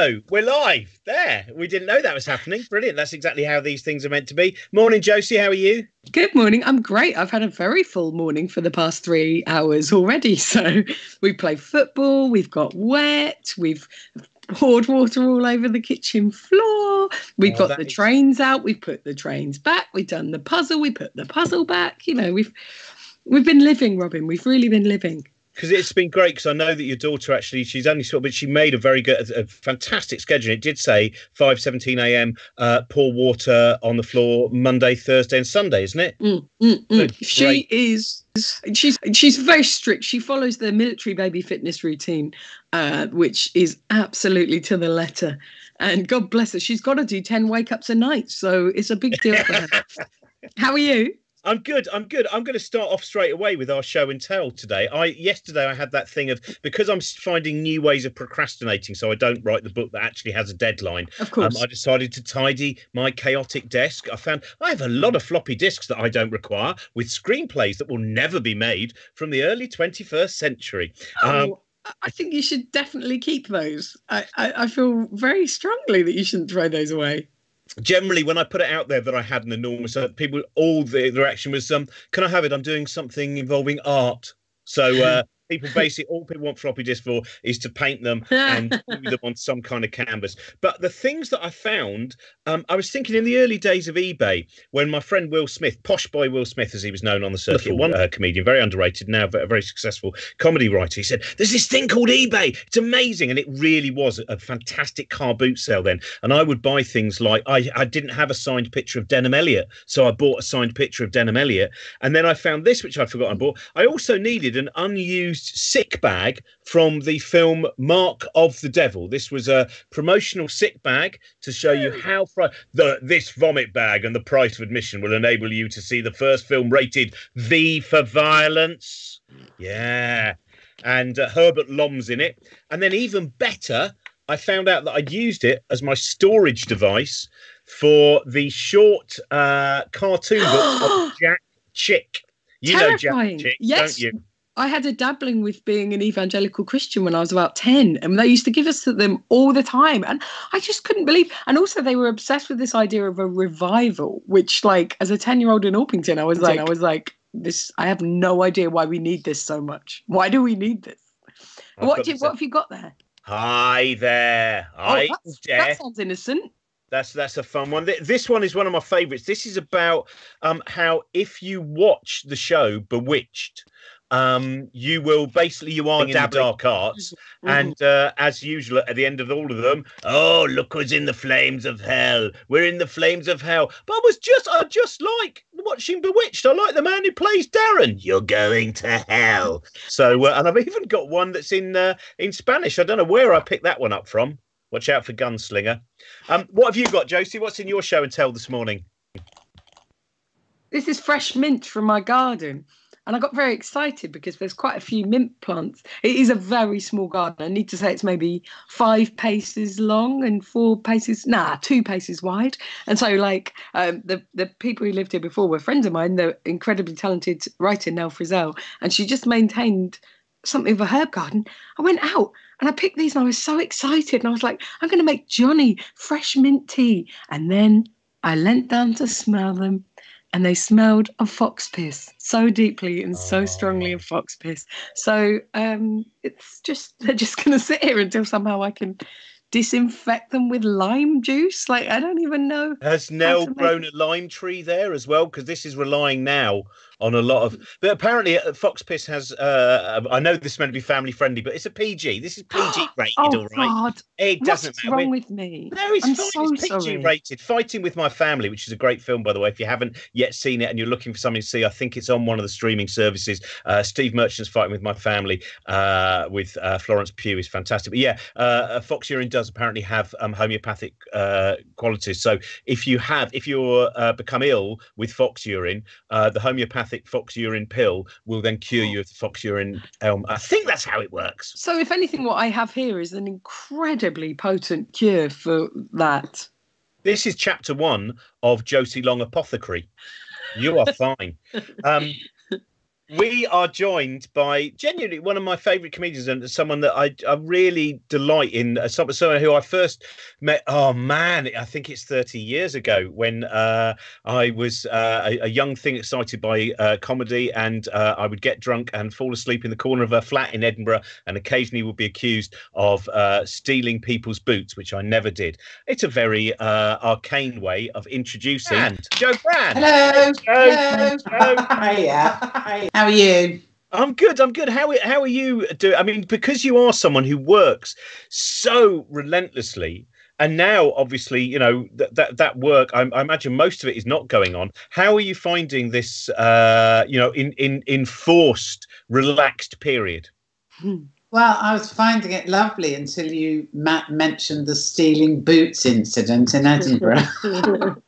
go. We're live. There. We didn't know that was happening. Brilliant. That's exactly how these things are meant to be. Morning, Josie. How are you? Good morning. I'm great. I've had a very full morning for the past three hours already. So we play football, we've got wet, we've poured water all over the kitchen floor. We've Oh, got the is- trains out. We've put the trains back. We've done the puzzle. We put the puzzle back. You know, we've we've been living, Robin. We've really been living. Because it's been great. Because I know that your daughter actually, she's only sort of, but she made a very good, a, a fantastic schedule. It did say five seventeen a.m. Uh, pour water on the floor Monday, Thursday, and Sunday, isn't it? Mm, mm, mm. She is. She's she's very strict. She follows the military baby fitness routine, uh, which is absolutely to the letter. And God bless her, she's got to do ten wake ups a night, so it's a big deal for her. How are you? I'm good. I'm good. I'm going to start off straight away with our show and tell today. I yesterday I had that thing of because I'm finding new ways of procrastinating, so I don't write the book that actually has a deadline. Of Um, course. I decided to tidy my chaotic desk. I found I have a lot of floppy disks that I don't require with screenplays that will never be made from the early 21st century. Um, Oh, I- I think you should definitely keep those. I, I, I feel very strongly that you shouldn't throw those away. Generally, when I put it out there that I had an enormous, uh, people, all the, reaction was, um, "Can I have it? I'm doing something involving art." So uh, people basically all people want floppy disk for is to paint them and glue them on some kind of canvas. But the things that I found, um, I was thinking in the early days of eBay when my friend Will Smith, Posh Boy Will Smith, as he was known on the circuit, one uh, comedian, very underrated, now but a very successful comedy writer. He said, "There's this thing called eBay. It's amazing," and it really was a fantastic car boot sale then. And I would buy things like I, I didn't have a signed picture of Denholm Elliott, so I bought a signed picture of Denholm Elliott. And then I found this, which I'd forgotten I bought. I also needed an unused sick bag from the film Mark of the Devil. This was a promotional sick bag to show you how fri- the this vomit bag and the price of admission will enable you to see the first film rated V for violence. Yeah. And uh, Herbert Lom's in it. And then even better, I found out that I'd used it as my storage device for the short uh, cartoon book of Jack Chick. You know Jack Chick, Yes. don't you? I had a dabbling with being an evangelical Christian when I was about 10, and they used to give us to them all the time. And I just couldn't believe. And also, they were obsessed with this idea of a revival, which, like, as a 10 year old in Orpington, I was like, I was like, this, I have no idea why we need this so much. Why do we need this? I've what, what have you got there? Hi there. Oh, Hi that's- there. that sounds innocent. That's that's a fun one. This one is one of my favourites. This is about um, how if you watch the show Bewitched, um, you will basically you are in the dark arts, Mhm. and uh, as usual at the end of all of them, oh look who's in the flames of hell. We're in the flames of hell. But I was just I just like watching Bewitched. I like the man who plays Darrin. You're going to hell. So uh, and I've even got one that's in uh, in Spanish. I don't know where I picked that one up from. Watch out for Gunslinger. Um, what have you got, Josie? What's in your show and tell this morning? This is fresh mint from my garden. And I got very excited because there's quite a few mint plants. It is a very small garden. I need to say it's maybe five paces long and four paces, nah, two paces wide. And so, like, um, the, the people who lived here before were friends of mine, the incredibly talented writer Nell Frizzell. And she just maintained something of a herb garden. I went out and I picked these and I was so excited. And I was like, I'm going to make Johnny fresh mint tea. And then I leant down to smell them and they smelled of fox piss so deeply and so strongly of fox piss. So um, it's just they're just going to sit here until somehow I can disinfect them with lime juice. Like I don't even know. Has Nell grown a lime tree there as well? Because this is relying now on a lot of. But apparently, uh, Fox Piss has. Uh, I know this is meant to be family friendly, but it's a PG. This is PG rated, Oh all right. God, It doesn't what's matter. wrong We- with me? No, it's I'm fine. so it's PG sorry. rated. Fighting with My Family, which is a great film, by the way. If you haven't yet seen it and you're looking for something to see, I think it's on one of the streaming services. Uh, Steve Merchant's Fighting with My Family uh, with uh, Florence Pugh is fantastic. But yeah, uh, fox urine does apparently have um, homeopathic uh, qualities. So if you have, if you're uh, become ill with fox urine, uh, the homeopathic fox urine pill will then cure you of the fox urine ailment. I think that's how it works. So if anything, what I have here is an incredibly potent cure for that. This is chapter one of Josie Long Apothecary. You are fine. Um, we are joined by genuinely one of my favourite comedians and someone that I, I really delight in. Uh, someone, someone who I first met. Oh man, I think it's thirty years ago when uh, I was uh, a, a, young thing excited by uh, comedy, and uh, I would get drunk and fall asleep in the corner of a flat in Edinburgh, and occasionally would be accused of uh, stealing people's boots, which I never did. It's a very arcane way of introducing and Jo Brand. Hello. Hello. Hello. Hiya. Hiya. How are you? I'm good. I'm good. How how are you doing? I mean, because you are someone who works so relentlessly, and now obviously, you know that that that work. I, I imagine most of it is not going on. How are you finding this? Uh, you know, in in enforced, relaxed period. Well, I was finding it lovely until you Matt, mentioned the stealing boots incident in Edinburgh,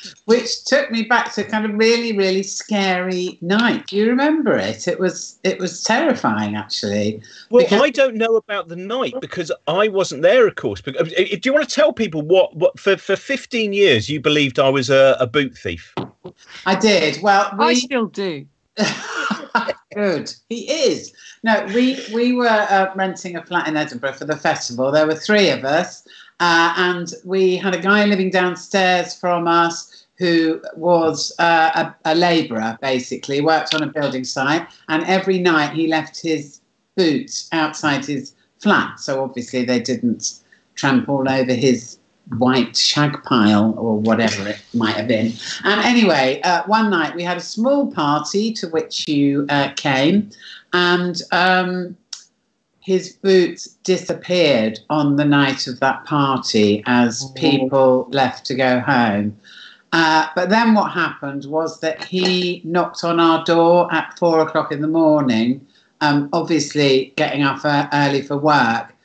which took me back to kind of really, really scary night. Do you remember it? It was it was terrifying, actually. Well, because... I don't know about the night because I wasn't there, of course. But uh, do you want to tell people what what for for fifteen years you believed I was a, a boot thief? I did. Well, we... I still do. Good. He is. No, we we were uh, renting a flat in Edinburgh for the festival. There were three of us, uh, and we had a guy living downstairs from us who was uh, a, a labourer, basically worked on a building site, and every night he left his boots outside his flat. So obviously they didn't trample over his white shag pile or whatever it might have been. And anyway, uh, one night we had a small party to which you uh, came, and um, his boots disappeared on the night of that party as oh. people left to go home. Uh, but then what happened was that he knocked on our door at four o'clock in the morning, um, obviously getting up uh, early for work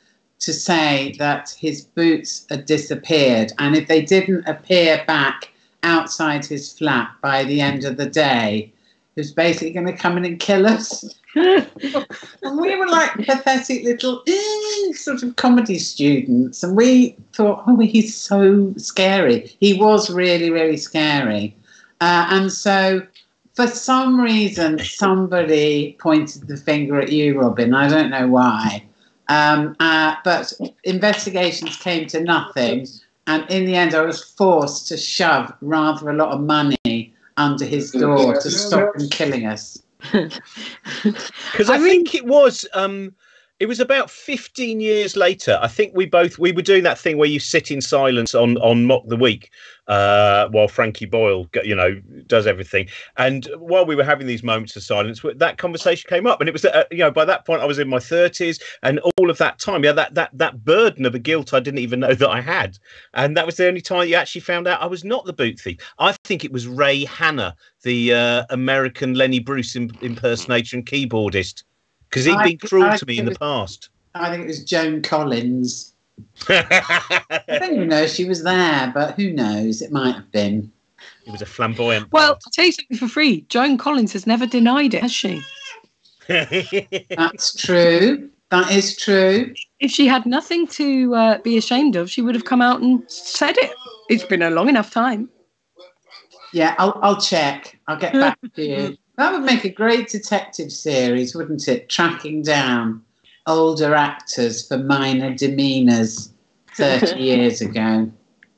to say that his boots had disappeared. And if they didn't appear back outside his flat by the end of the day, he was basically going to come in and kill us. and we were like pathetic little eh, sort of comedy students. And we thought, oh, he's so scary. He was really, really scary. Uh, and so for some reason, somebody pointed the finger at you, Robin. I don't know why. Um, uh, but investigations came to nothing. And in the end, I was forced to shove rather a lot of money under his door to stop him killing us. Because I, I mean, think it was. Um, it was about 15 years later i think we both we were doing that thing where you sit in silence on on mock the week uh, while frankie boyle you know does everything and while we were having these moments of silence that conversation came up and it was uh, you know by that point i was in my 30s and all of that time yeah that that that burden of a guilt i didn't even know that i had and that was the only time you actually found out i was not the boot thief i think it was ray hanna the uh, american lenny bruce impersonator and keyboardist because he'd been cruel to me in the past. I think it was Joan Collins. I don't even know if she was there, but who knows? It might have been. It was a flamboyant. Well, I'll tell you something for free. Joan Collins has never denied it, has she? That's true. That is true. If she had nothing to uh, be ashamed of, she would have come out and said it. It's been a long enough time. Yeah, I'll, I'll check. I'll get back to you. That would make a great detective series, wouldn't it? Tracking down older actors for minor demeanors 30 years ago.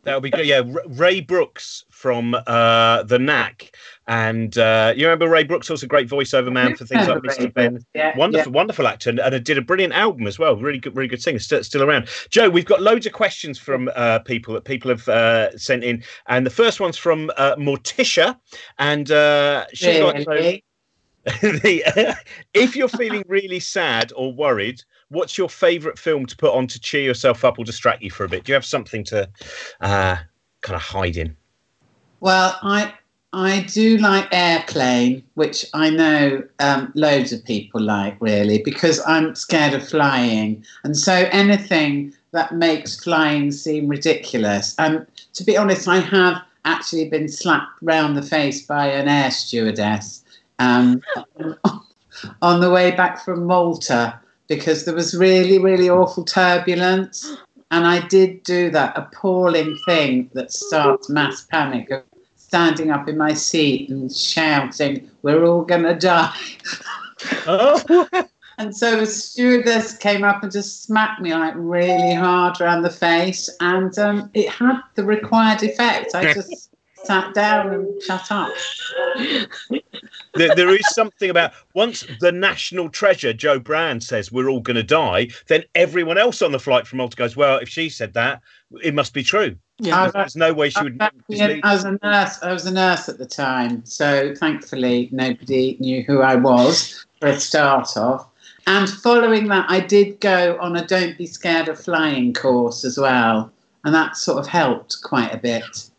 That would be good. Yeah, Ray Brooks from uh, The Knack. And uh, you remember Ray Brooks, also a great voiceover man for things like Mr. Benn. Yeah, wonderful, yeah. wonderful actor, and, and, did a brilliant album as well. Really good, really good singer. Still, still around. Jo, we've got loads of questions from uh, people that people have uh, sent in, and the first one's from uh, Morticia, and uh, she's really? the, if you're feeling really sad or worried, what's your favourite film to put on to cheer yourself up or distract you for a bit? Do you have something to uh, kind of hide in? Well, I I do like Airplane, which I know um, loads of people like really because I'm scared of flying, and so anything that makes flying seem ridiculous. And to be honest, I have actually been slapped round the face by an air stewardess um, on the way back from Malta because there was really, really awful turbulence. And I did do that appalling thing that starts mass panic of standing up in my seat and shouting, "We're all gonna die." Oh, And so the stewardess came up and just smacked me like really hard around the face, and um, it had the required effect. I just sat down and shut up. there, there is something about once the national treasure Jo Brand says we're all going to die, then everyone else on the flight from Malta goes, "Well, if she said that, it must be true." Yeah. There's no way she would. I was a nurse. I was a nurse at the time, so thankfully nobody knew who I was for a start off. And following that, I did go on a "Don't Be Scared of Flying" course as well, and that sort of helped quite a bit.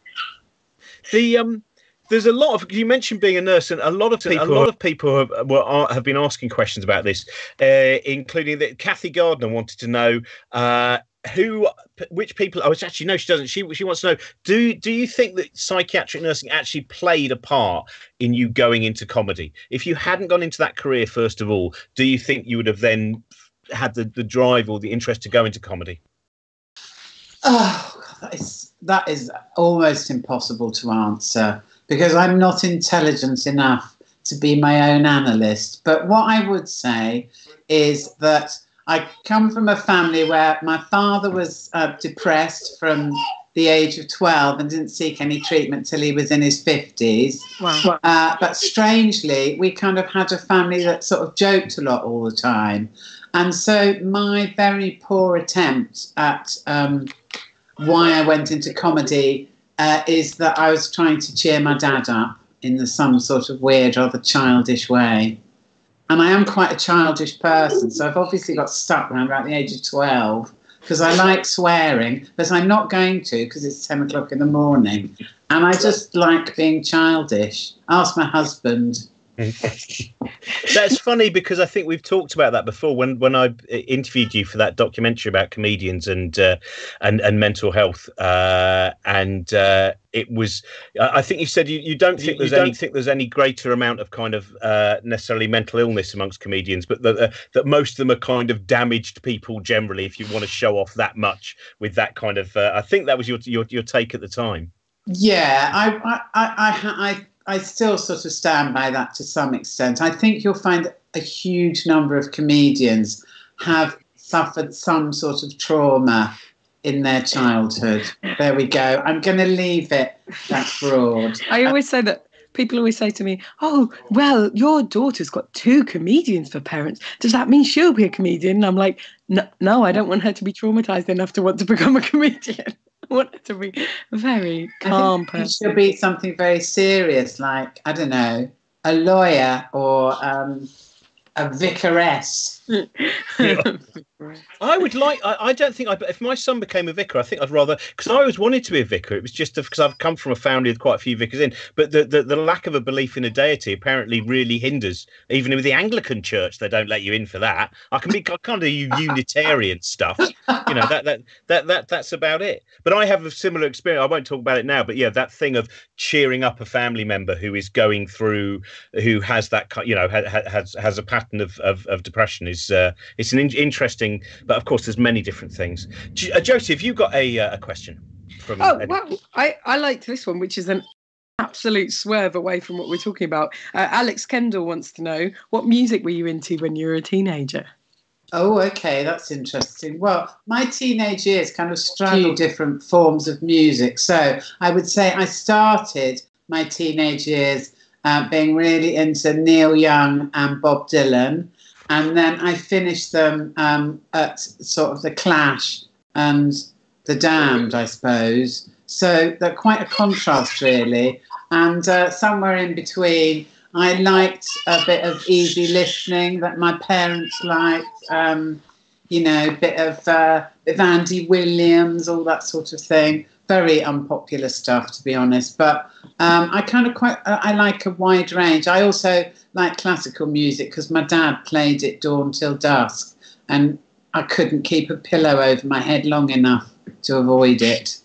The um, there's a lot of you mentioned being a nurse, and a lot of people, a lot of people have were, are, have been asking questions about this, uh, including that Kathy Gardner wanted to know uh, who, which people. Oh, it's actually no, she doesn't. She she wants to know do do you think that psychiatric nursing actually played a part in you going into comedy? If you hadn't gone into that career first of all, do you think you would have then had the, the drive or the interest to go into comedy? Oh, that is that is almost impossible to answer because I'm not intelligent enough to be my own analyst. But what I would say is that I come from a family where my father was uh, depressed from the age of 12 and didn't seek any treatment till he was in his 50s. Wow. Uh, but strangely, we kind of had a family that sort of joked a lot all the time. And so my very poor attempt at um, why I went into comedy uh, is that I was trying to cheer my dad up in the, some sort of weird, rather childish way. And I am quite a childish person, so I've obviously got stuck around about the age of 12 because I like swearing, but I'm not going to because it's 10 o'clock in the morning. And I just like being childish. Ask my husband. That's funny because I think we've talked about that before when when I interviewed you for that documentary about comedians and uh, and and mental health, uh, and uh, it was. I think you said you, you don't think there's any think there's any greater amount of kind of uh, necessarily mental illness amongst comedians, but that uh, that most of them are kind of damaged people generally. If you want to show off that much with that kind of, uh, I think that was your your your take at the time. Yeah, I I I. I I still sort of stand by that to some extent. I think you'll find a huge number of comedians have suffered some sort of trauma in their childhood. There we go. I'm going to leave it that broad. I always say that people always say to me, "Oh, well, your daughter's got two comedians for parents. Does that mean she'll be a comedian?" And I'm like, "No, no, I don't want her to be traumatized enough to want to become a comedian." Want to be very calm It person. should be something very serious, like I don't know, a lawyer or um, a vicaress. I would like. I, I don't think. I, if my son became a vicar, I think I'd rather because I always wanted to be a vicar. It was just because I've come from a family with quite a few vicars in. But the, the the lack of a belief in a deity apparently really hinders. Even with the Anglican Church, they don't let you in for that. I can be. I can't do Unitarian stuff. You know that that that that that's about it. But I have a similar experience. I won't talk about it now. But yeah, that thing of cheering up a family member who is going through, who has that you know ha, ha- has has a pattern of of, of depression is uh, it's an in- interesting. But of course, there's many different things. J- uh, Josie, have you got a uh, a question? From Oh, any- well, I, I liked this one, which is an absolute swerve away from what we're talking about. Uh, Alex Kendall wants to know what music were you into when you were a teenager? Oh, okay, that's interesting. Well, my teenage years kind of straddle different forms of music. So I would say I started my teenage years uh, being really into Neil Young and Bob Dylan. And then I finished them um, at sort of The Clash and The Damned, I suppose. So they're quite a contrast, really. And uh, somewhere in between, I liked a bit of easy listening that my parents liked. Um, you know, a bit of uh, bit of Andy Williams, all that sort of thing. Very unpopular stuff, to be honest. But um, I kind of quite I like a wide range. I also like classical music because my dad played it dawn till dusk, and I couldn't keep a pillow over my head long enough to avoid it.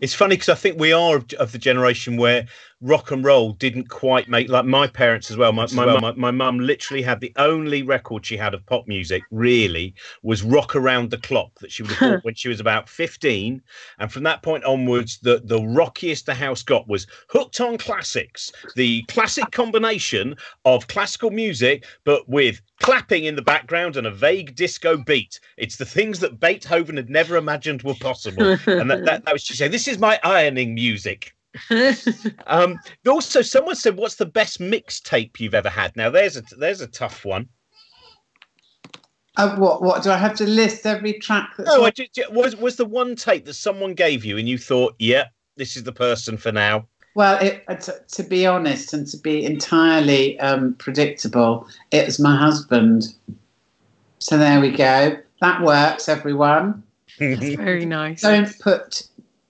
It's funny because I think we are of the generation where rock and roll didn't quite make like my parents as well. My my well, my, my mum literally had the only record she had of pop music really was Rock Around the Clock that she would have bought when she was about 15. And from that point onwards, the, the rockiest the house got was Hooked on Classics, the classic combination of classical music, but with clapping in the background and a vague disco beat. It's the things that Beethoven had never imagined were possible. and that, that, that was she saying, This is my ironing music. um, also, someone said, "What's the best mixtape you've ever had?" Now, there's a there's a tough one. Uh, what what do I have to list every track? That's no, I just, was was the one tape that someone gave you and you thought, "Yeah, this is the person for now." Well, it, uh, to, to, be honest and to be entirely um, predictable, it was my husband. So there we go. That works, everyone. That's very nice. Don't put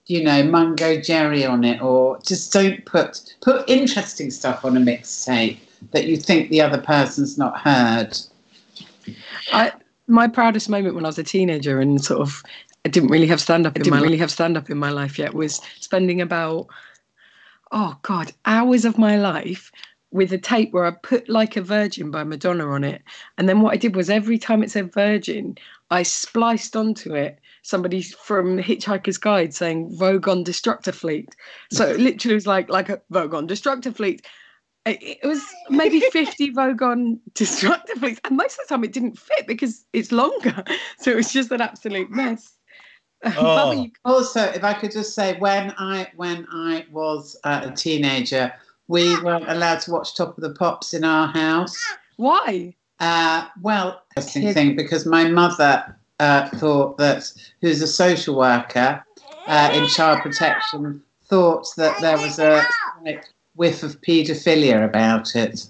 you know, Mungo Jerry on it, or just don't put put interesting stuff on a mixtape that you think the other person's not heard. I my proudest moment when I was a teenager and sort of I didn't really have stand up I in my really have stand up in my life yet was spending about oh god hours of my life with a tape where I put like a virgin by Madonna on it and then what I did was every time it said virgin I spliced onto it somebody from Hitchhiker's Guide saying Vogon Destructor Fleet. So it literally was like like a Vogon Destructor Fleet. It, was maybe 50 Vogon Destructor Fleets. And most of the time it didn't fit because it's longer. So it was just an absolute mess. Oh. also, if I could just say, when I when I was uh, a teenager, we weren't allowed to watch Top of the Pops in our house. Why? Uh, well, interesting thing because my mother uh, thought that, who's a social worker uh, in child protection, thought that there was a whiff of paedophilia about it.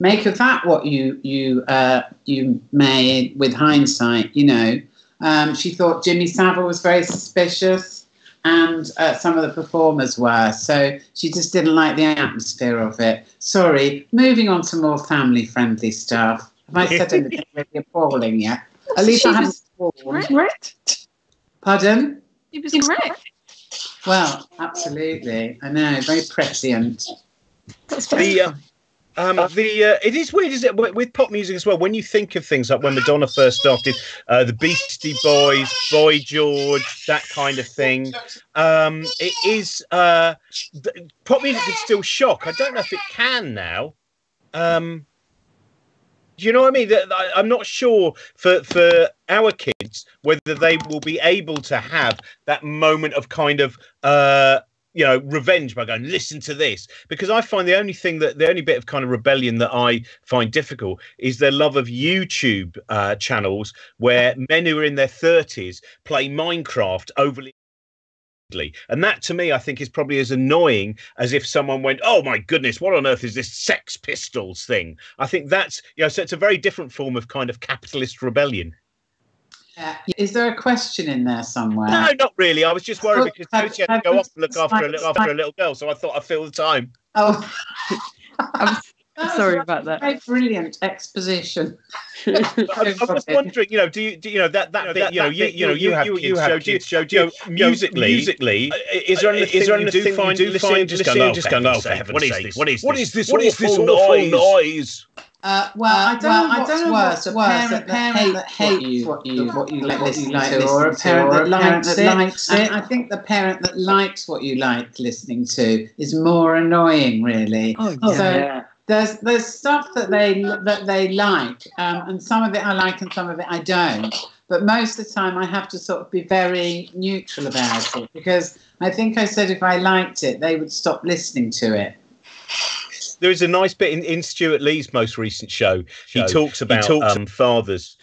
Make of that what you you uh, you may with hindsight. You know, um, she thought Jimmy Savile was very suspicious, and uh, some of the performers were. So she just didn't like the atmosphere of it. Sorry. Moving on to more family-friendly stuff. Have I said anything really appalling yet? At least she I haven't correct. Pardon? He was correct. Well, absolutely. I know, very prescient. That's the, uh, um, the uh, it is weird, is it, with, with, pop music as well? When you think of things like when Madonna first started, uh, the Beastie Boys, Boy George, that kind of thing, um, it is uh, pop music can still shock. I don't know if it can now. Um, do you know what I mean? I'm not sure for for our kids whether they will be able to have that moment of kind of uh you know revenge by going listen to this because i find the only thing that the only bit of kind of rebellion that i find difficult is their love of youtube uh, channels where men who are in their 30s play minecraft overly and that to me, I think, is probably as annoying as if someone went, Oh my goodness, what on earth is this Sex Pistols thing? I think that's, you know, so it's a very different form of kind of capitalist rebellion. Uh, is there a question in there somewhere? No, not really. I was just worried because have, Lucy had to go off and look after a, little, after a little girl, so I thought I'd fill the time. Oh. Sorry about that. A brilliant exposition. I, I, was wondering, you know, do you, do you know that that, you know, bit, that, you know, you, you know, you, have you, you have kids, show, do you, musically, musically, uh, is there anything, is there anything you do find, do find just going, oh, just going, oh, for heaven's what is this? What is this? What is this? What is this awful noise? Uh, well, uh, I don't well, know what's I don't know worse, what's worse, a parent, parent that hates what you, what you, like, what you like to, or a parent, that, likes that likes it. I think the parent that likes what you like listening to is more annoying, really. Oh, yeah. So, there's there's stuff that they that they like, um, and some of it I like and some of it I don't. But most of the time, I have to sort of be very neutral about it because I think I said if I liked it, they would stop listening to it. There is a nice bit in, in Stewart Lee's most recent show. show. He talks about he talks um, fathers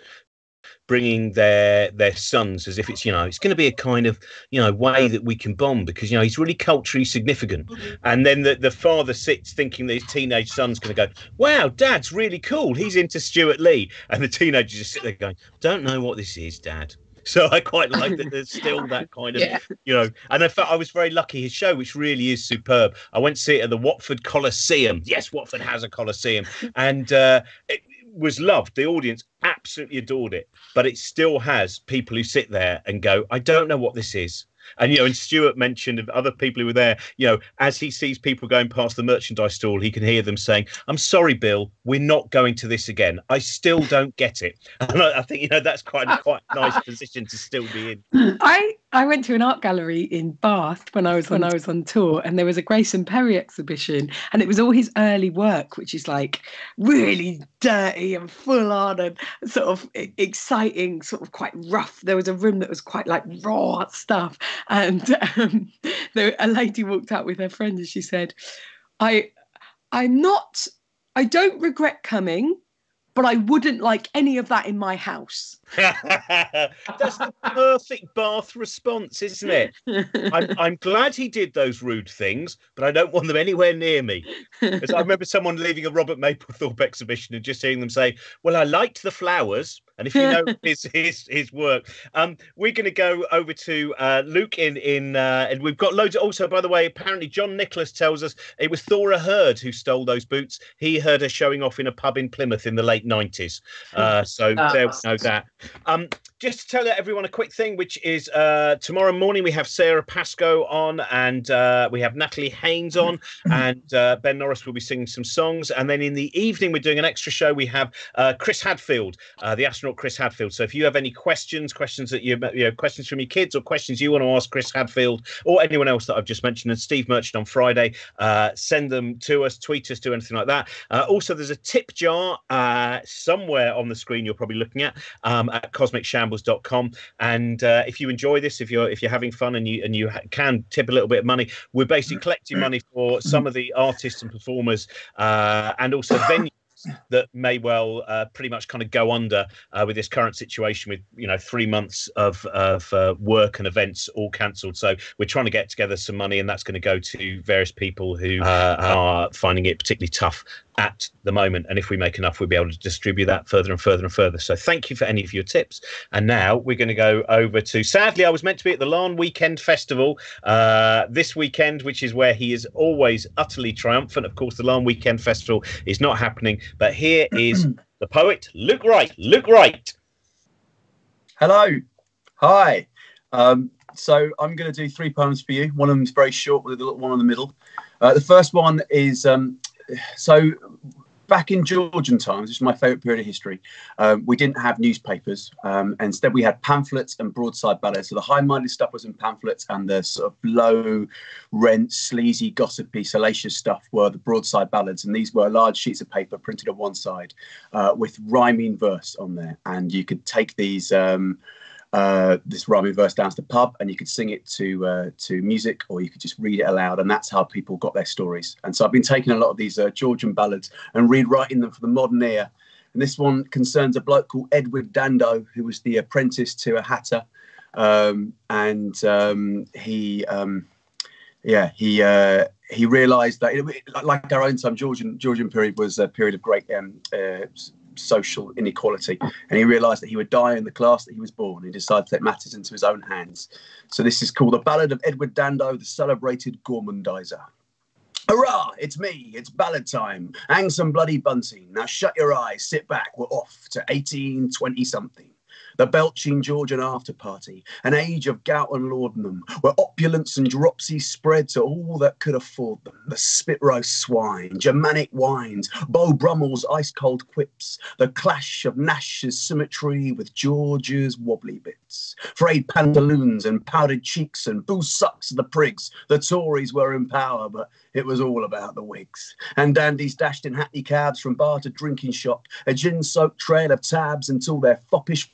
bringing their their sons as if it's you know it's going to be a kind of you know way that we can bond because you know he's really culturally significant mm-hmm. and then the, the father sits thinking that his teenage son's going to go wow dad's really cool he's into Stewart Lee and the teenager just sit there going don't know what this is dad so I quite like that there's still that kind of, yeah. you know, and I felt I was very lucky. His show, which really is superb. I went to see it at the Watford Coliseum. Yes, Watford has a Coliseum, and uh, it, was loved. The audience absolutely adored it, but it still has people who sit there and go, "I don't know what this is." And you know, and Stewart mentioned of other people who were there. You know, as he sees people going past the merchandise stall, he can hear them saying, "I'm sorry, Bill, we're not going to this again. I still don't get it." And I, I think you know that's quite quite a nice position to still be in. I I went to an art gallery in Bath when I was when I was on tour, and there was a Grayson Perry exhibition, and it was all his early work, which is like really dirty and full on and sort of exciting, sort of quite rough. There was a room that was quite like raw stuff, and um, there, a lady walked out with her friend, and she said, "I, I'm not, I don't regret coming." But I wouldn't like any of that in my house. That's the perfect Bath response, isn't it? I'm, I'm, glad he did those rude things, but I don't want them anywhere near me. As I remember someone leaving a Robert Mapplethorpe exhibition and just hearing them say, "Well, I liked the flowers." And if you know his his his work, um, we're going to go over to uh, Luke in in, uh, and we've got loads. Of, also, by the way, apparently John Nicholas tells us it was Thora Hird who stole those boots. He heard her showing off in a pub in Plymouth in the late nineties. Uh, so there we know that. Um, just to tell everyone a quick thing, which is uh, tomorrow morning we have Sara Pascoe on, and uh, we have Natalie Haynes on, and uh, Ben Norris will be singing some songs. And then in the evening, we're doing an extra show. We have uh, Chris Hadfield, uh, the astronaut Chris Hadfield. So if you have any questions, questions that you, you know, questions from your kids, or questions you want to ask Chris Hadfield or anyone else that I've just mentioned, and Steve Merchant on Friday, uh, send them to us, tweet us, do anything like that. Uh, also, there's a tip jar uh, somewhere on the screen you're probably looking at um, at cosmicshambles.com. And uh, if you enjoy this, if you're if you're having fun and you and you can tip a little bit of money, we're basically collecting money for some of the artists and performers uh, and also venues that may well uh, pretty much kind of go under uh, with this current situation with you know three months of of uh, work and events all cancelled. So we're trying to get together some money and that's going to go to various people who uh, are finding it particularly tough at the moment. And if we make enough, we'll be able to distribute that further and further and further. So thank you for any of your tips. And now we're going to go over to, sadly, I was meant to be at the Laugharne Weekend Festival uh, this weekend, which is where he is always utterly triumphant. Of course, the Laugharne Weekend Festival is not happening. But here is the poet, Luke Wright. Luke Wright. Hello. Hi. Um, so I'm going to do three poems for you. One of them is very short with a little one in the middle. Uh, the first one is um, so back in Georgian times, which is my favourite period of history, um, we didn't have newspapers. Um, instead, we had pamphlets and broadside ballads. So the high-minded stuff was in pamphlets, and the sort of low-rent, sleazy, gossipy, salacious stuff were the broadside ballads. And these were large sheets of paper printed on one side uh, with rhyming verse on there, and you could take these. Um, uh, this rhyming verse down to the pub, and you could sing it to uh, to music, or you could just read it aloud, and that's how people got their stories. And so I've been taking a lot of these uh, Georgian ballads and rewriting them for the modern ear. And this one concerns a bloke called Edward Dando, who was the apprentice to a hatter, um, and um, he. Um, yeah, he uh, he realised that, like our own time, Georgian Georgian period was a period of great um, uh, social inequality. Hmm. And he realized that he would die in the class that he was born. He decided to take matters into his own hands. So this is called The Ballad of Edward Dando, the celebrated gourmandizer. Hurrah! It's me. It's ballad time. Hang some bloody bunting. Now shut your eyes, sit back. We're off to 1820 something the belching Georgian after party, an age of gout and laudanum, where opulence and dropsy spread to all that could afford them. The spit roast swine, Germanic wines, Beau Brummell's ice cold quips, the clash of Nash's symmetry with George's wobbly bits, frayed pantaloons and powdered cheeks and boo sucks of the prigs. The Tories were in power, but it was all about the Whigs. And dandies dashed in hackney cabs from bar to drinking shop, a gin soaked trail of tabs until their foppish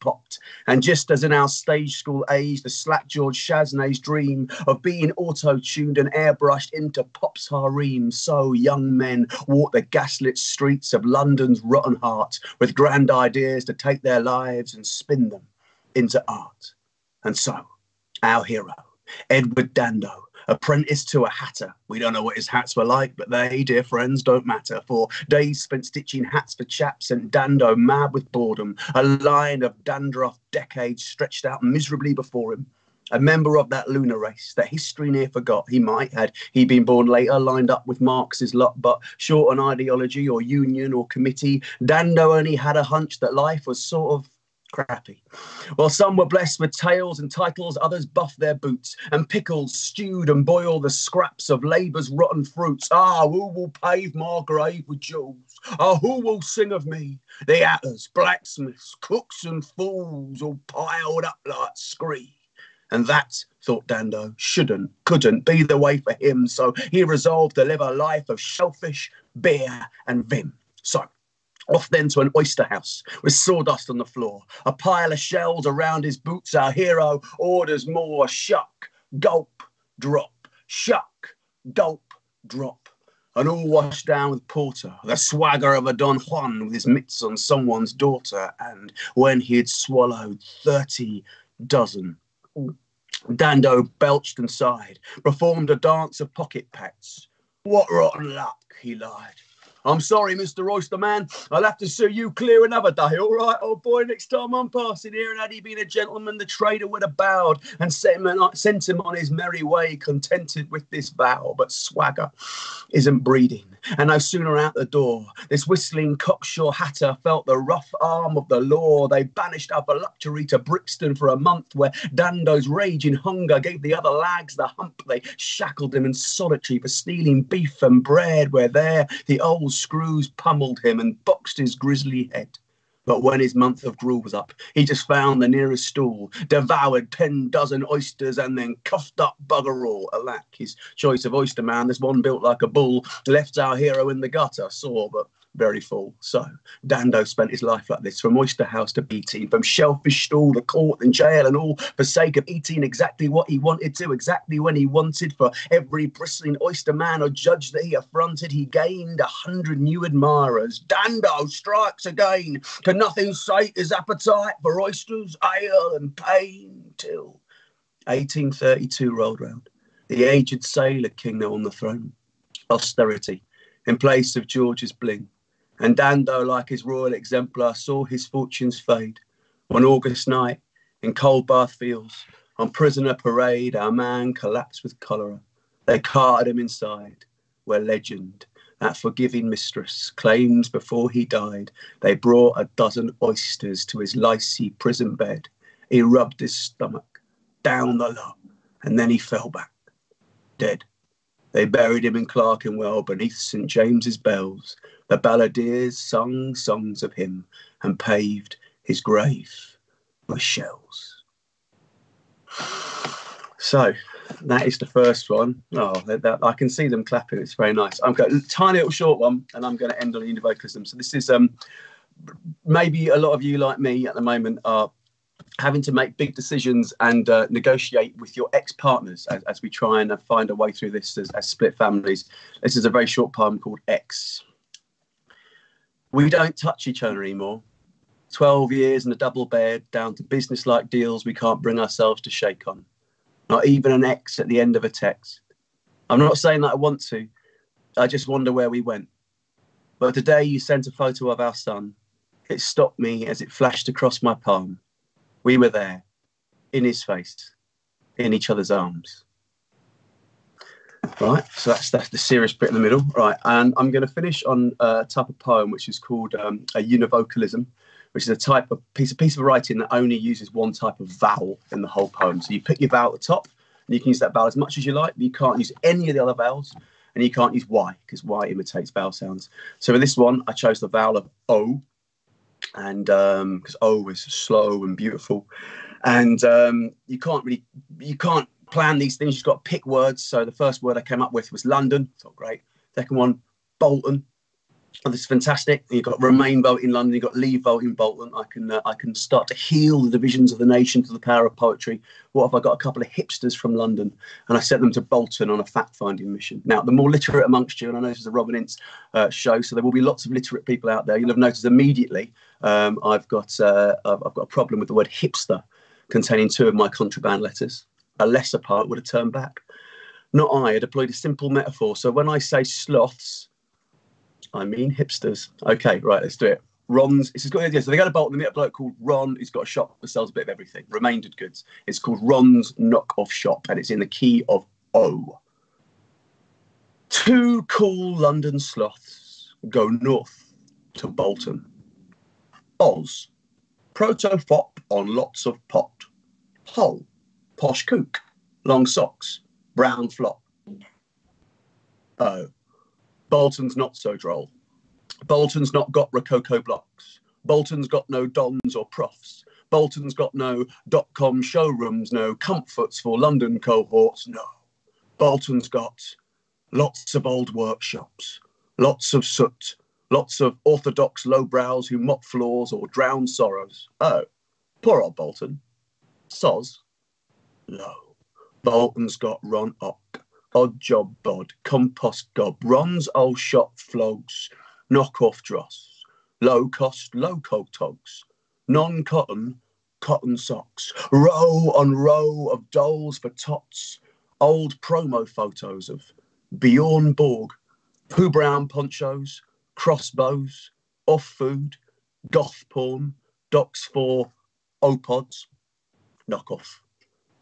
popped. And just as in our stage school age, the slack George Chaznay's dream of being auto tuned and airbrushed into pop's harem, so young men walked the gaslit streets of London's rotten heart with grand ideas to take their lives and spin them into art. And so, our hero, Edward Dando, apprentice to a hatter. We don't know what his hats were like, but they, dear friends, don't matter. For days spent stitching hats for chaps and Dando mad with boredom, a line of dandruff decades stretched out miserably before him. A member of that lunar race that history near forgot he might had he been born later, lined up with Marx's lot, but short on ideology or union or committee. Dando only had a hunch that life was sort of crappy. While some were blessed with tails and titles, others buffed their boots, and pickled, stewed, and boiled the scraps of labour's rotten fruits. Ah, who will pave my grave with jewels? Ah, who will sing of me? The hatters, blacksmiths, cooks, and fools, all piled up like scree. And that, thought Dando, shouldn't, couldn't be the way for him. So he resolved to live a life of shellfish, beer, and vim. So off then to an oyster house with sawdust on the floor, a pile of shells around his boots. Our hero orders more shuck, gulp, drop, shuck, gulp, drop. And all washed down with porter, the swagger of a Don Juan with his mitts on someone's daughter. And when he had swallowed 30 dozen, Dando belched and sighed, performed a dance of pocket pats. What rotten luck, he lied. I'm sorry, Mr. Oyster Man. I'll have to see you clear another day, all right, old boy? Next time I'm passing here, and had he been a gentleman, the trader would have bowed and sent him, on, sent him on his merry way, contented with this vow. But swagger isn't breeding. And no sooner out the door, this whistling cocksure hatter felt the rough arm of the law. They banished our voluptuary to Brixton for a month, where Dando's raging hunger gave the other lags the hump. They shackled him in solitary for stealing beef and bread, where there the old screws pummeled him and boxed his grisly head. But when his month of gruel was up, he just found the nearest stool, devoured ten dozen oysters, and then coughed up bugger all. Alack, his choice of oyster man, this one built like a bull, left our hero in the gutter, sore but very full. So Dando spent his life like this, from oyster house to beating, from shellfish stall to court and jail, and all for sake of eating exactly what he wanted to, exactly when he wanted. For every bristling oyster man or judge that he affronted, he gained a hundred new admirers. Dando strikes again. Can nothing sate his appetite for oysters, ale, and pain till 1832 rolled round. The aged sailor king now on the throne. Austerity in place of George's bling and Dando, like his royal exemplar, saw his fortunes fade. On August night, in Coldbath Fields, on prisoner parade, our man collapsed with cholera. They carted him inside, where legend, that forgiving mistress, claims before he died, they brought a dozen oysters to his licey prison bed. He rubbed his stomach down the lot, and then he fell back, dead. They buried him in Clerkenwell beneath St James's bells. The balladeers sung songs of him and paved his grave with shells. So that is the first one. Oh, that, that, I can see them clapping. It's very nice. I'm going a tiny little short one, and I'm going to end on univocalism. So this is um maybe a lot of you like me at the moment are having to make big decisions and uh, negotiate with your ex-partners as, as, we try and uh, find a way through this as, as split families. This is a very short poem called X. We don't touch each other anymore. 12 years in a double bed, down to business like deals we can't bring ourselves to shake on. Not even an X at the end of a text. I'm not saying that I want to, I just wonder where we went. But today you sent a photo of our son. It stopped me as it flashed across my palm. We were there, in his face, in each other's arms. Right, so that's that's the serious bit in the middle. Right, and I'm going to finish on a type of poem which is called um, a univocalism, which is a type of piece of piece of writing that only uses one type of vowel in the whole poem. So you pick your vowel at the top, and you can use that vowel as much as you like. But you can't use any of the other vowels, and you can't use Y because Y imitates vowel sounds. So in this one, I chose the vowel of O, and because um, O is slow and beautiful, and um, you can't really you can't plan these things. You've got to pick words. So the first word I came up with was London. Thought great. Second one, Bolton. Oh, this is fantastic. You've got Remain vote in London. You've got Leave vote in Bolton. I can uh, I can start to heal the divisions of the nation to the power of poetry. What if I got a couple of hipsters from London and I sent them to Bolton on a fact finding mission? Now, the more literate amongst you, and I know this is a Robin Ince uh, show, so there will be lots of literate people out there. You'll have noticed immediately um, I've got uh, I've got a problem with the word hipster containing two of my contraband letters. A lesser part would have turned back. Not I. I deployed a simple metaphor. So when I say sloths, I mean hipsters. Okay, right, let's do it. Ron's, it's got idea. So they got a Bolton, they meet a bloke called Ron He's got a shop that sells a bit of everything, remaindered goods. It's called Ron's Knock-Off Shop and it's in the key of O. Two cool London sloths go north to Bolton. Oz, proto fop on lots of pot. Hull, posh kook, long socks, brown flop. Oh, Bolton's not so droll. Bolton's not got Rococo blocks. Bolton's got no dons or profs. Bolton's got no dot com showrooms, no comforts for London cohorts, no. Bolton's got lots of old workshops, lots of soot, lots of orthodox lowbrows who mop floors or drown sorrows. Oh, poor old Bolton. Soz. No. Bolton's got Ron Ock, odd job bod, compost gob, Ron's old shop flogs, knock off dross, low cost, low coat togs, non cotton, cotton socks, row on row of dolls for tots, old promo photos of Bjorn Borg, Pooh Brown ponchos, crossbows, off food, goth porn, docs for opods, knock off.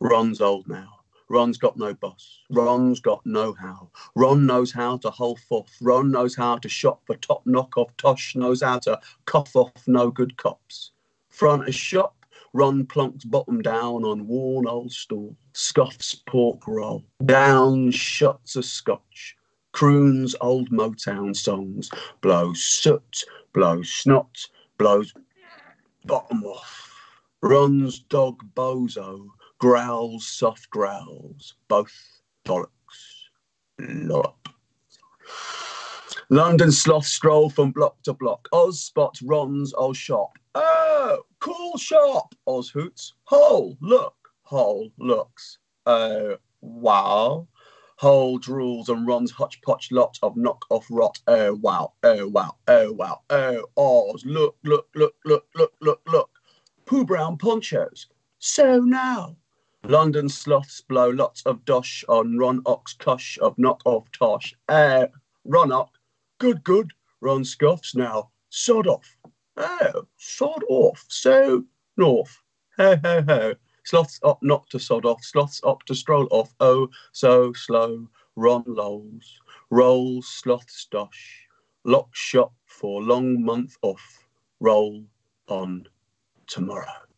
Ron's old now. Ron's got no boss. Ron's got no how. Ron knows how to hold forth. Ron knows how to shop for top knockoff. Tosh knows how to cough off no good cops. Front a shop, Ron plonks bottom down on worn old stool. Scoffs pork roll. Down shots of scotch. Croons old Motown songs. Blows soot, blows snot, blows bottom off. Ron's dog Bozo growls soft growls, both bollocks. Lollop. London sloth stroll from block to block. Oz spots Ron's old shop. Oh, cool shop. Oz hoots. Hole, look. Hole looks. Oh, wow. Hole drools and Ron's hodgepodge lot of knock-off rot. Oh, wow. Oh, wow. Oh, wow. Oh, Oz. Look, look, look, look, look, look, look. Pooh Brown ponchos. So now. London sloths blow lots of dosh on Ron Ox cush of knock off tosh. Eh, Ron Ock, good, good. Ron scoffs now. Sod off. Oh, sod off. So north. Ho, ho, ho. Sloths up not to sod off. Sloths up to stroll off. Oh, so slow. Ron lolls. Rolls sloths dosh. Lock shop for long month off. Roll on tomorrow.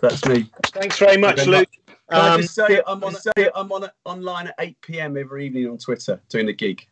That's me. Thanks very much, Very much. Luke. Can I Um, just say I'm on say I'm on online at 8 p.m. every evening on Twitter doing a gig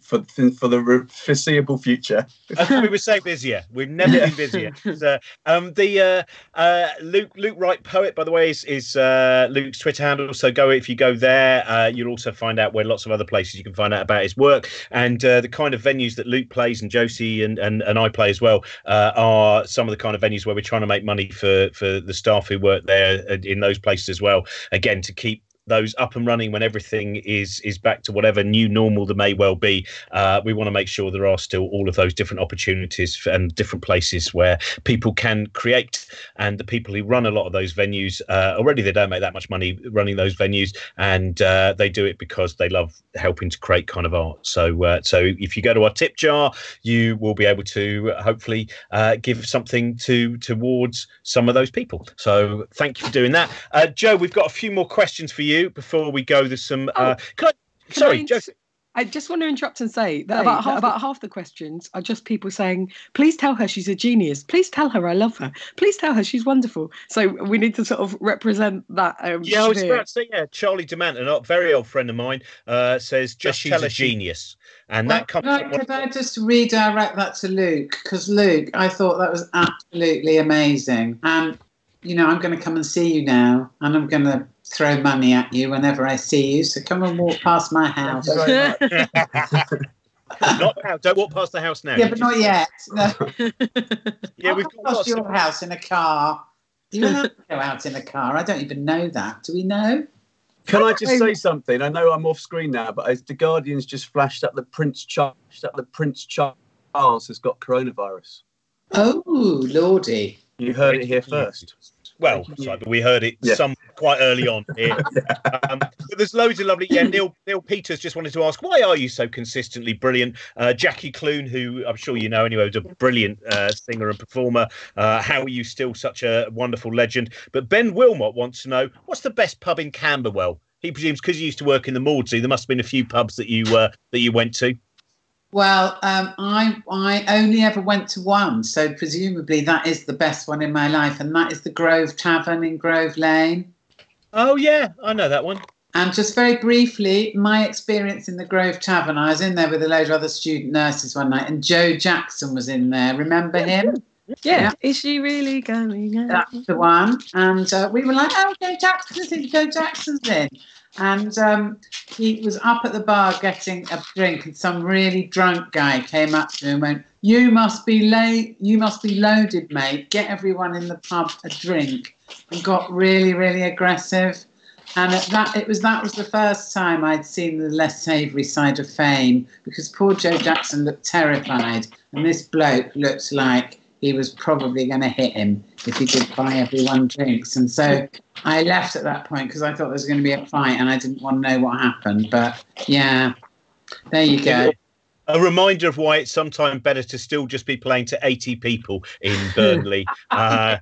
for for, for the foreseeable future. we were so busier. We've never Yeah. been busier. So, um, the uh, uh, Luke Luke Wright poet, by the way, is, is uh, Luke's Twitter handle. So go if you go there, uh, you'll also find out where lots of other places you can find out about his work and uh, the kind of venues that Luke plays and Josie and and, and I play as well uh, are some of the kind of venues where we're trying to make money for for the staff who work there in those places as well. Again, to keep those up and running when everything is is back to whatever new normal there may well be. Uh, we want to make sure there are still all of those different opportunities and different places where people can create and the people who run a lot of those venues uh, already they don't make that much money running those venues and uh, they do it because they love helping to create kind of art. So uh, so if you go to our tip jar you will be able to hopefully uh, give something to towards some of those people. So thank you for doing that. Uh, Jo we've got a few more questions for you before we go there's some uh, can I, Can sorry I Jo ins- I just want to interrupt and say that Say about that half about half the questions are just people saying, "Please tell her she's a genius. Please tell her I love her. Please tell her she's wonderful." So we need to sort of represent that. Um, Yeah, I was about to say, yeah, Charlie Demant, a very old friend of mine, uh, says just she's tell a her she- genius. And Well, that comes could, I, could I just redirect that to Luke? Because Luke, I thought that was absolutely amazing. And, you know, I'm going to come and see you now, and I'm going to throw money at you whenever I see you. So come and walk past my house. Thank you very much. not now. Don't walk past the house now. Yeah, but not yet. No. Yeah, we've come got past some- your house in a car. You allowed to go out in a car? I don't even know that. Do we know? Can I just say something? I know I'm off screen now, but as the Guardian's just flashed up the Prince Charles that the Prince Charles has got coronavirus. Oh, lordy. You heard it here first. Well, sorry, but we heard it Yeah. some quite early on here. um, but there's loads of lovely. Yeah, Neil Neil Peters just wanted to ask, why are you so consistently brilliant? Uh, Jackie Clune, who I'm sure you know anyway, was a brilliant uh, singer and performer. Uh, how are you still such a wonderful legend? But Ben Wilmot wants to know, what's the best pub in Camberwell? He presumes because you used to work in the Maudsley, there must have been a few pubs that you uh, that you went to. Well, um, I I only ever went to one, so presumably that is the best one in my life, and that is the Grove Tavern in Grove Lane. Oh yeah, I know that one. And just very briefly, my experience in the Grove Tavern, I was in there with a load of other student nurses one night, and Joe Jackson was in there. Remember him? Yeah. Yeah. Is she really going out? That's the one. And uh, we were like, oh, Joe Jackson's in, Joe Jackson's in. And um, he was up at the bar getting a drink, and some really drunk guy came up to him and went, "You must be late. You must be loaded, mate. Get everyone in the pub a drink." And got really, really aggressive. And at that, it was that was the first time I'd seen the less savoury side of fame because poor Joe Jackson looked terrified, and this bloke looked like he was probably going to hit him if he did buy everyone drinks. And so I left at that point because I thought there was going to be a fight and I didn't want to know what happened. But yeah, there you go. A reminder of why it's sometimes better to still just be playing to 80 people in Burnley. uh,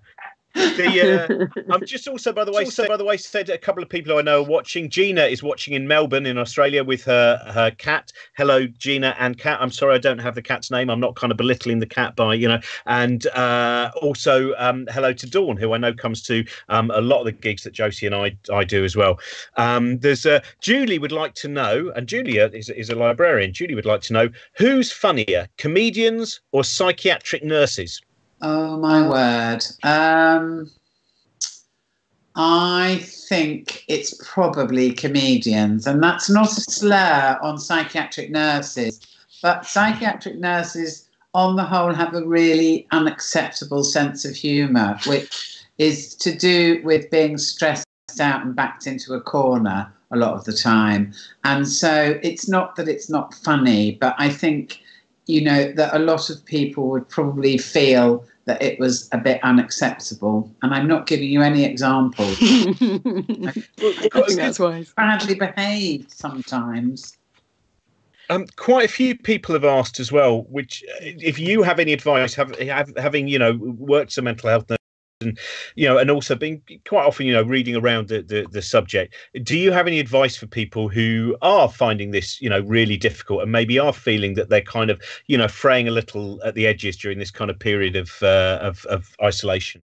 the, uh, I'm just also, by the way, so, by the way, said a couple of people I know are watching. Gina is watching in Melbourne, in Australia, with her her cat. Hello, Gina and cat. I'm sorry, I don't have the cat's name. I'm not kind of belittling the cat by you know. And uh, also, um, hello to Dawn, who I know comes to um, a lot of the gigs that Josie and I I do as well. Um, there's uh, Julie would like to know, and Julia is is a librarian. Julie would like to know who's funnier, comedians or psychiatric nurses. Oh my word. Um, I think it's probably comedians, and that's not a slur on psychiatric nurses, but psychiatric nurses, on the whole, have a really unacceptable sense of humour, which is to do with being stressed out and backed into a corner a lot of the time. And so it's not that it's not funny, but I think, you know, that a lot of people would probably feel that it was a bit unacceptable. And I'm not giving you any examples. I think that's wise. Badly behaved sometimes. Um, quite a few people have asked as well. Which, uh, if you have any advice, have, have having you know worked some mental health and you know, and also being quite often you know reading around the, the the subject. Do you have any advice for people who are finding this you know really difficult and maybe are feeling that they're kind of you know fraying a little at the edges during this kind of period of uh, of, of isolation?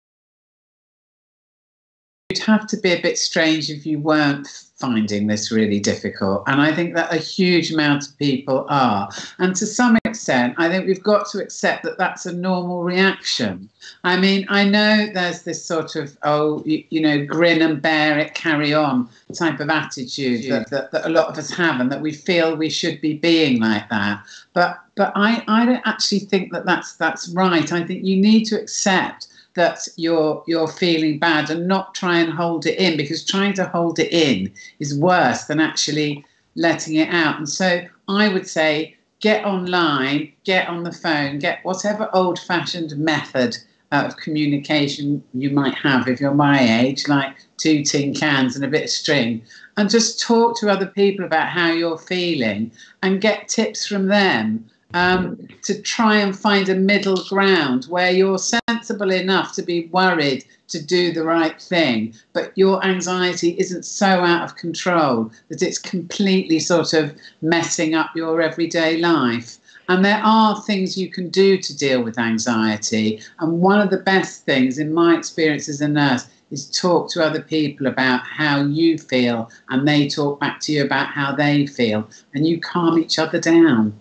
You'd have to be a bit strange if you weren't finding this really difficult. And I think that a huge amount of people are. And to some extent, I think we've got to accept that that's a normal reaction. I mean, I know there's this sort of, oh, you, you know, grin and bear it, carry on type of attitude that, that, that a lot of us have and that we feel we should be being like that. But, but I, I don't actually think that that's, that's right. I think you need to accept that you're you're feeling bad and not try and hold it in because trying to hold it in is worse than actually letting it out. And so I would say get online, get on the phone, get whatever old-fashioned method of communication you might have if you're my age, like two tin cans and a bit of string, and just talk to other people about how you're feeling and get tips from them um, to try and find a middle ground where you're sensible enough to be worried to do the right thing, but your anxiety isn't so out of control that it's completely sort of messing up your everyday life. And there are things you can do to deal with anxiety. And one of the best things, in my experience as a nurse, is talk to other people about how you feel, and they talk back to you about how they feel, and you calm each other down.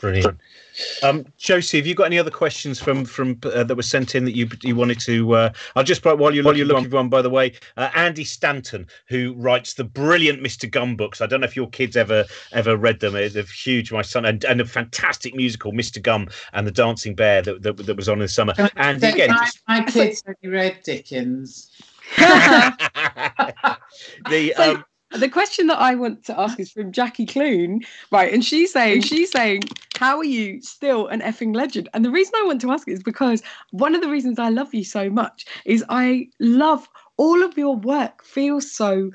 Brilliant. Um, Josie, have you got any other questions from from uh, that were sent in that you you wanted to? Uh, I'll just while you're while you're looking for one. By the way, uh, Andy Stanton, who writes the brilliant Mr. Gum books. I don't know if your kids ever ever read them. They're huge. My son and, and a fantastic musical, Mr. Gum and the Dancing Bear, that that, that was on in the summer. And again, my, just, my kids only read Dickens. the So- um, The question that I want to ask is from Jackie Clune, right? And she's saying, she's saying, how are you still an effing legend? And the reason I want to ask is because one of the reasons I love you so much is I love all of your work feels so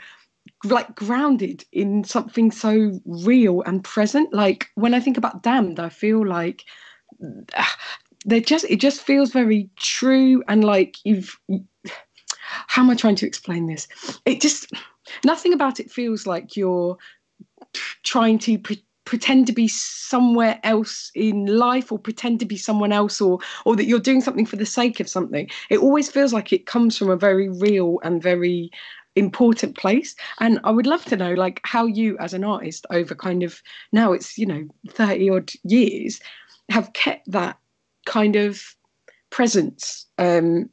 like grounded in something so real and present. Like when I think about Damned, I feel like ah, they're just it just feels very true and like you've how am I trying to explain this? It just nothing about it feels like you're trying to pre- pretend to be somewhere else in life or pretend to be someone else or or that you're doing something for the sake of something. It always feels like it comes from a very real and very important place. And i would love to know like how you as an artist over kind of now it's you know 30 odd years have kept that kind of presence. Um,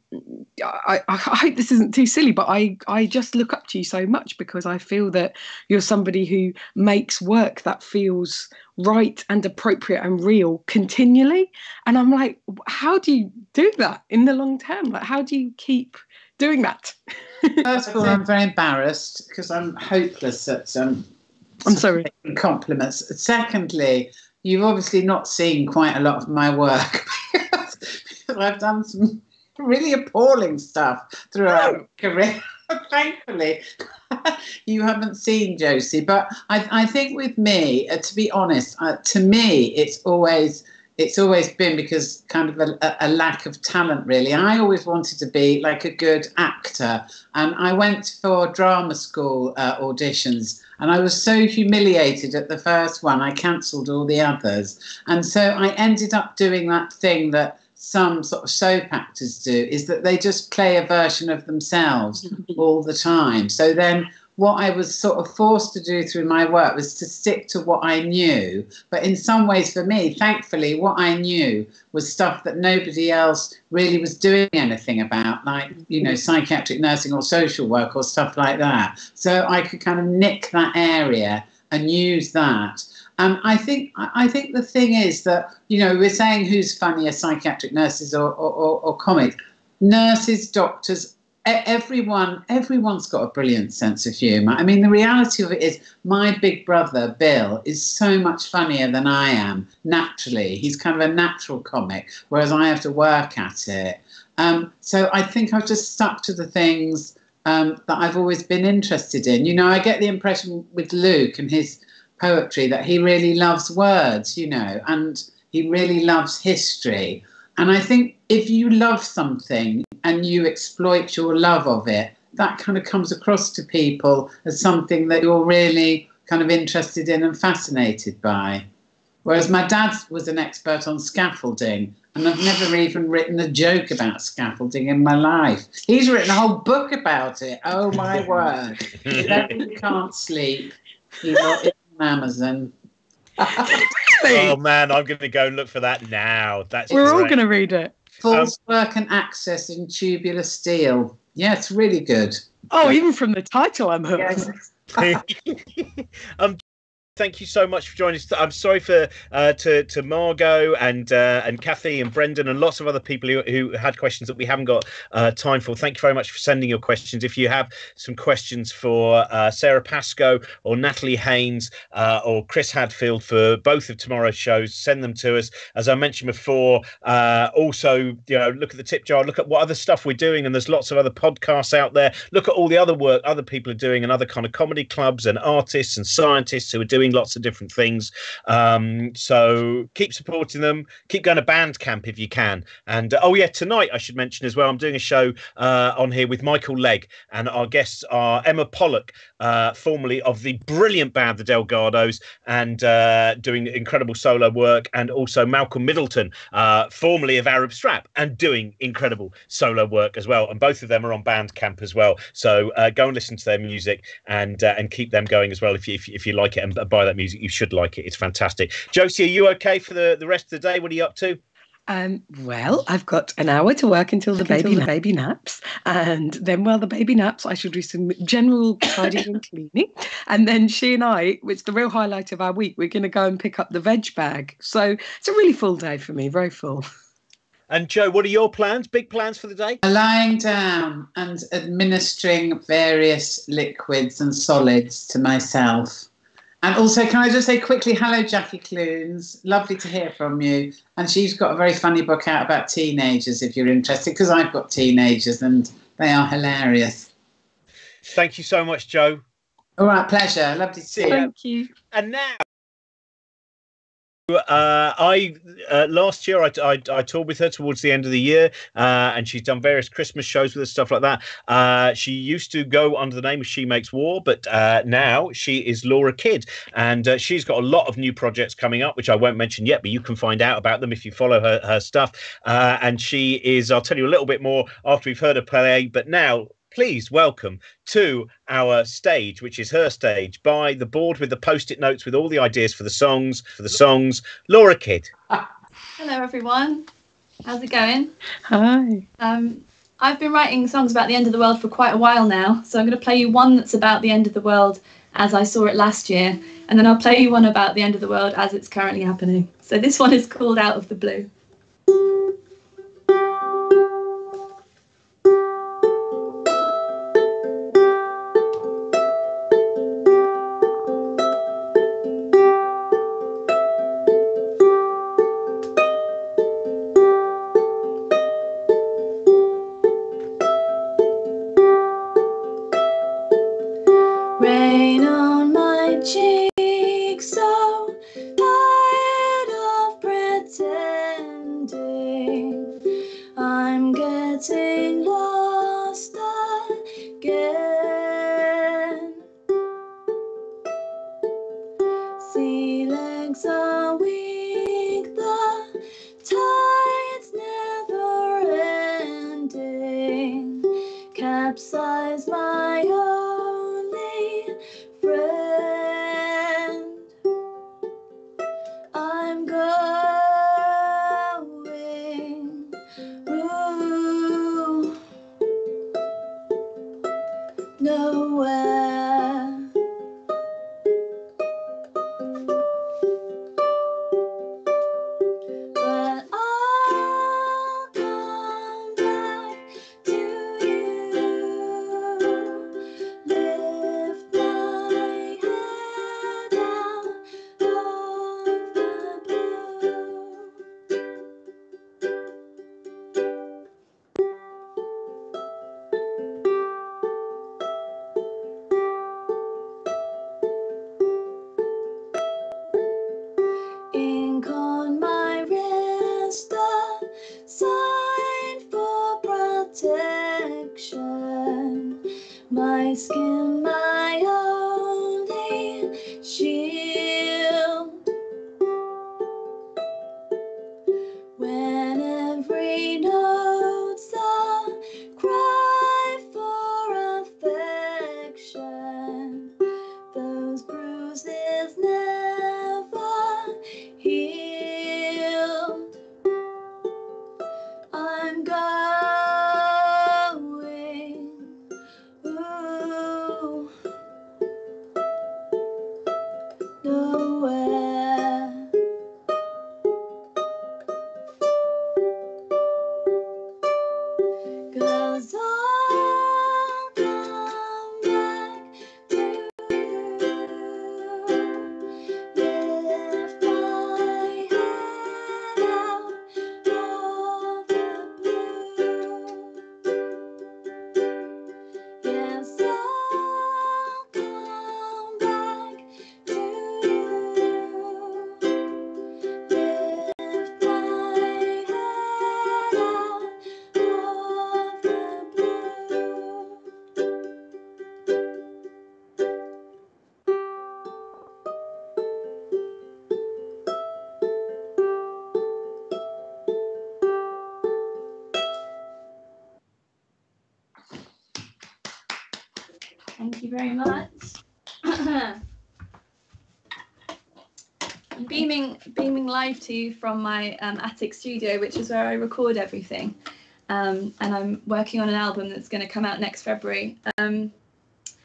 I, I, hope this isn't too silly, but I, I just look up to you so much because I feel that you're somebody who makes work that feels right and appropriate and real continually. And I'm like, how do you do that in the long term? Like, how do you keep doing that? First of all, I'm very embarrassed because I'm hopeless at um, I'm sorry. Compliments. Secondly, you've obviously not seen quite a lot of my work I've done some really appalling stuff throughout oh. career. Thankfully, you haven't seen Josie, but I, I think with me, uh, to be honest, uh, to me, it's always it's always been because kind of a, a, lack of talent really i always wanted to be like a good actor and i went for drama school uh, auditions and i was so humiliated at the first one i cancelled all the others and so i ended up doing that thing that some sort of soap actors do is that they just play a version of themselves mm-hmm. all the time. So then what I was sort of forced to do through my work was to stick to what I knew. But in some ways, for me, thankfully, what I knew was stuff that nobody else really was doing anything about, like, you know, mm-hmm. psychiatric nursing or social work or stuff like that. So I could kind of nick that area and use that. Um, I think I think the thing is that you know we're saying who's funnier, psychiatric nurses or or, or, or comics. Nurses, doctors, everyone everyone's got a brilliant sense of humor. I mean, the reality of it is, my big brother Bill is so much funnier than I am naturally. He's kind of a natural comic, whereas I have to work at it. Um, so I think I've just stuck to the things um, that I've always been interested in. You know, I get the impression with Luke and his poetry that he really loves words, you know, and he really loves history. And I think if you love something and you exploit your love of it, that kind of comes across to people as something that you're really kind of interested in and fascinated by. Whereas my dad was an expert on scaffolding, and I've never even written a joke about scaffolding in my life. He's written a whole book about it. Oh my word! If you can't sleep, Amazon. oh man, I'm going to go look for that now. That's we're great. all going to read it. False um, work and access in tubular steel. Yeah, it's really good. Oh, even from the title, I'm hooked. Yes. um, thank you so much for joining us. I'm sorry for uh, to to Margot and uh, and Kathy and Brendan and lots of other people who, who had questions that we haven't got uh, time for. Thank you very much for sending your questions. If you have some questions for uh, Sara Pascoe or Natalie Haynes uh, or Chris Hadfield for both of tomorrow's shows, send them to us. As I mentioned before, uh, also you know look at the tip jar, look at what other stuff we're doing, and there's lots of other podcasts out there. Look at all the other work other people are doing and other kind of comedy clubs and artists and scientists who are doing doing lots of different things. Um, so keep supporting them. Keep going to Bandcamp if you can. And uh, oh yeah, tonight I should mention as well. I'm doing a show uh, on here with Michael Legge, and our guests are Emma Pollock, uh, formerly of the brilliant band the Delgados, and uh, doing incredible solo work, and also Malcolm Middleton, uh, formerly of Arab Strap, and doing incredible solo work as well. And both of them are on Bandcamp as well. So uh, go and listen to their music and and keep them going as well if you if, if you like it and buy that music. You should like it. It's fantastic. Josie, are you okay for the, the rest of the day? What are you up to? Um, well, I've got an hour to work until the baby the baby naps, and then while the baby naps, I shall do some general tidying and cleaning, and then she and I, which the real highlight of our week. We're going to go and pick up the veg bag, so it's a really full day for me, very full. And Jo, what are your plans? Big plans for the day? Lying down and administering various liquids and solids to myself. And also, can I just say quickly, hello, Jackie Clunes. Lovely to hear from you. And she's got a very funny book out about teenagers, if you're interested, because I've got teenagers and they are hilarious. Thank you so much, Jo. All right, pleasure. Lovely to see you. Thank you. And now. Uh, I uh, last year I, I, I, toured with her towards the end of the year, uh, and she's done various Christmas shows with us, stuff like that. Uh, she used to go under the name of She Makes War, but uh, now she is Laura Kidd, and uh, she's got a lot of new projects coming up, which I won't mention yet, but you can find out about them if you follow her, her stuff. and she is, I'll tell you a little bit more after we've heard her play. But now please welcome to our stage, which is her stage, by the board with the post-it notes with all the ideas for the songs, for the songs, Laura Kidd. Hello, everyone. How's it going? Hi. Um, I've been writing songs about the end of the world for quite a while now, so I'm going to play you one that's about the end of the world as I saw it last year, and then I'll play you one about the end of the world as it's currently happening. So this one is called Out of the Blue. Thank you to you from my um, attic studio, which is where I record everything. Um, and I'm working on an album that's going to come out next February. Um,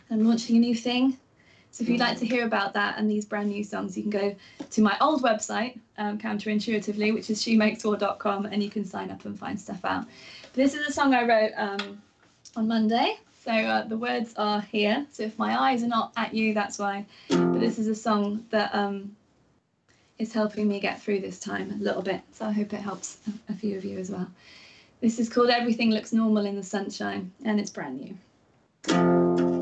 I'm launching a new thing. So if you'd like to hear about that and these brand new songs, you can go to my old website, um, counterintuitively, which is shemakeswar.com, and you can sign up and find stuff out. But this is a song I wrote um, on Monday. So uh, the words are here. So if my eyes are not at you, that's why. But this is a song that um, is helping me get through this time a little bit. So I hope it helps a, few of you as well. This is called Everything Looks Normal in the Sunshine, and it's brand new.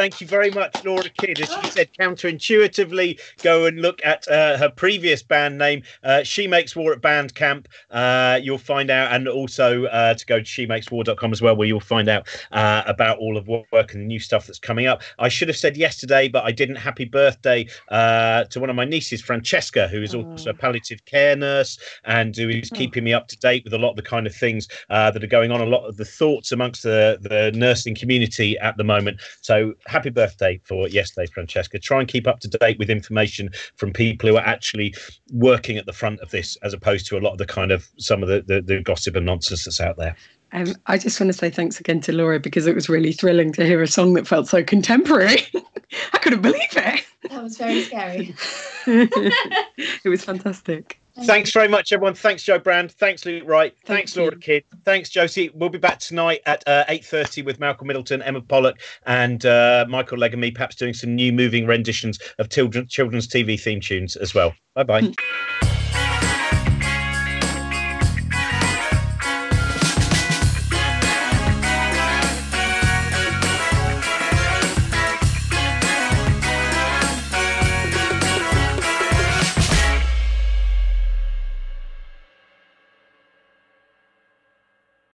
Thank you very much, Laura Kidd. As she said, counterintuitively, go and look at uh, her previous band name, uh, She Makes War at Bandcamp. Uh, you'll find out, and also uh, to go to shemakeswar.com as well, where you'll find out uh, about all of what work and the new stuff that's coming up. I should have said yesterday, but I didn't. Happy birthday uh, to one of my nieces, Francesca, who is also a palliative care nurse and who is Oh. keeping me up to date with a lot of the kind of things uh, that are going on, a lot of the thoughts amongst the, the nursing community at the moment. So happy birthday for yesterday, Francesca. Try and keep up to date with information from people who are actually working at the front of this, as opposed to a lot of the kind of some of the, the, the gossip and nonsense that's out there. Um, I just want to say thanks again to Laura because it was really thrilling to hear a song that felt so contemporary. I couldn't believe it. That was very scary. it was fantastic. Thanks very much, everyone. Thanks, Jo Brand. Thanks, Luke Wright. Thank Thanks, Laura you. Kidd. Thanks, Josie. We'll be back tonight at uh, 8.30 with Malcolm Middleton, Emma Pollock and uh, Michael Legamy, perhaps doing some new moving renditions of children, children's TV theme tunes as well. Bye-bye.